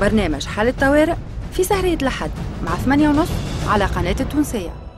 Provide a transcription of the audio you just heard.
برنامج حالة طوارئ في سهرية لحد مع ثمانية ونص على قناة التونسية.